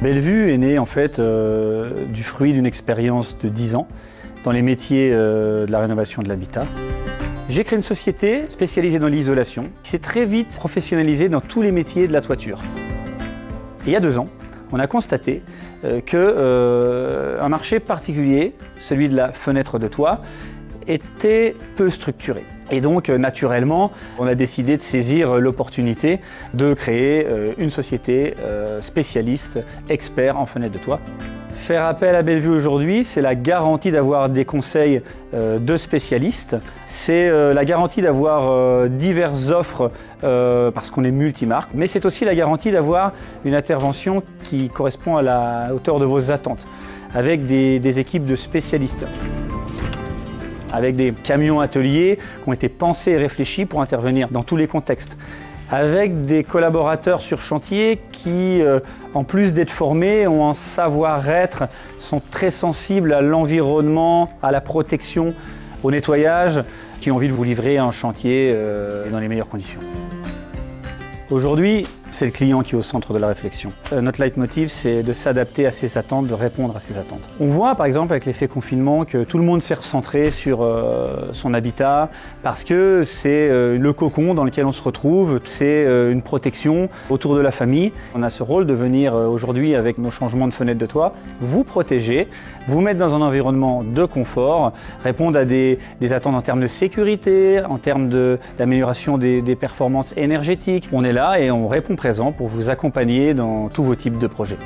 Bellevue est née en fait euh, du fruit d'une expérience de 10 ans dans les métiers euh, de la rénovation de l'habitat. J'ai créé une société spécialisée dans l'isolation qui s'est très vite professionnalisée dans tous les métiers de la toiture. Il y a deux ans, on a constaté euh, qu'un marché particulier, celui de la fenêtre de toit, était peu structuré. Et donc, euh, naturellement, on a décidé de saisir euh, l'opportunité de créer euh, une société spécialiste, expert en fenêtres de toit. Faire appel à Bellevue aujourd'hui, c'est la garantie d'avoir des conseils de spécialistes, c'est la garantie d'avoir diverses offres parce qu'on est multimarque, mais c'est aussi la garantie d'avoir une intervention qui correspond à la hauteur de vos attentes, avec des équipes de spécialistes. Avec des camions ateliers qui ont été pensés et réfléchis pour intervenir dans tous les contextes avec des collaborateurs sur chantier qui, euh, en plus d'être formés, ont un savoir-être, sont très sensibles à l'environnement, à la protection, au nettoyage, qui ont envie de vous livrer un chantier euh, dans les meilleures conditions. Aujourd'hui, c'est le client qui est au centre de la réflexion. Euh, notre leitmotiv, c'est de s'adapter à ses attentes, de répondre à ses attentes. On voit par exemple avec l'effet confinement que tout le monde s'est recentré sur euh, son habitat parce que c'est euh, le cocon dans lequel on se retrouve, c'est une protection autour de la famille. On a ce rôle de venir aujourd'hui avec nos changements de fenêtre de toit, vous protéger, vous mettre dans un environnement de confort, répondre à des, attentes en termes de sécurité, en termes d'amélioration des, des performances énergétiques. On est là et on répond présent pour vous accompagner dans tous vos types de projets.